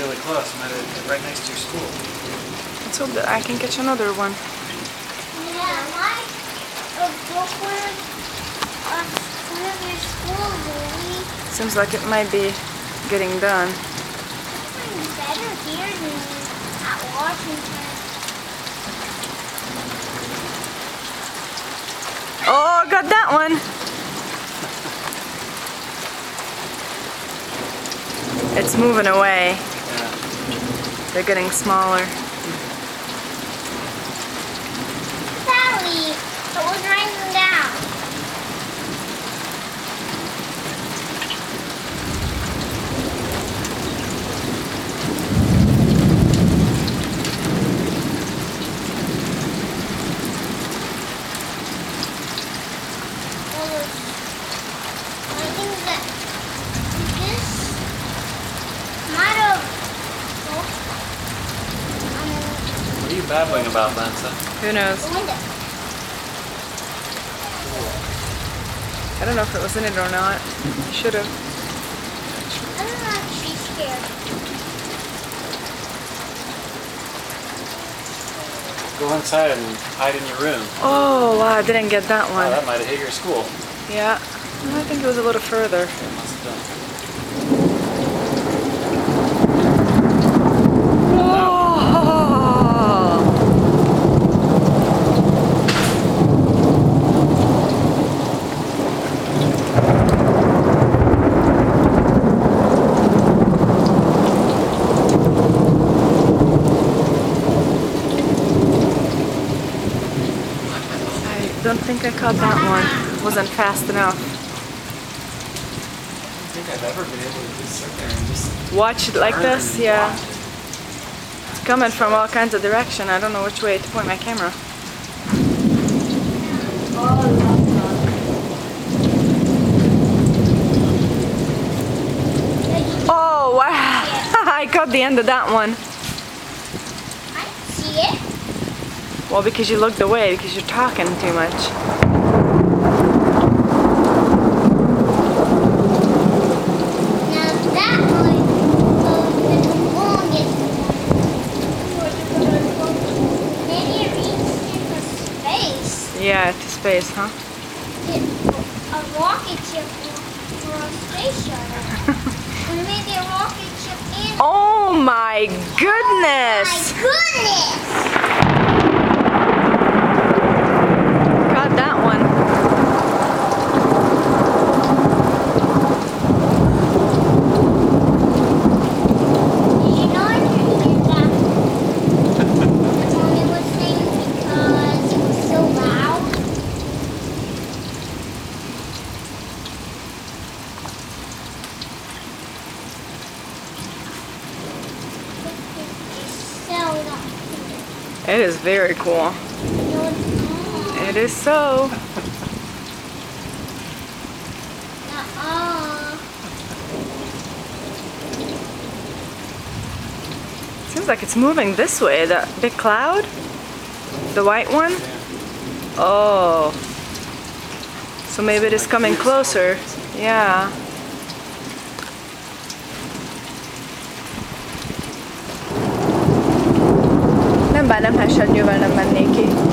really close. Might have right next to your school. Let's hope that I can catch another one. Seems like it might be getting done. Better here than at Washington. Oh, got that one. It's moving away. They're getting smaller. Sally, it was raining down. There was- I think that this might have. I mean, What are you babbling about, Lanza? Who knows? Oh I don't know if it was in it or not. Should have. I don't know if she's scared. Go inside and hide in your room. Oh, wow, I didn't get that Oh, one. that might have hit your school. Yeah. I think it was a little further. It must have done. Oh. I don't think I caught that one. Wasn't fast enough. I don't think I've ever been able to just sit there and just Watch it like this, yeah. It's coming from all kinds of direction. I don't know which way to point my camera. Oh wow! I caught the end of that one. I see it. Well, because you looked away because you're talking too much. Now that one was the longest one. Maybe it reached into space. Yeah, to space, huh? It, a rocket ship or a space shuttle. or maybe a rocket ship and Oh my oh My goodness! goodness! Caught that one. Did you know I could hear that? Mommy was saying because it was so loud. It's so loud. It is very cool. It is so. Seems like it's moving this way. That big cloud? The white one? Oh. So maybe it is coming closer. Yeah. nyilván nem mennék ki.